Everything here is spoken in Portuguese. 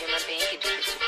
Bank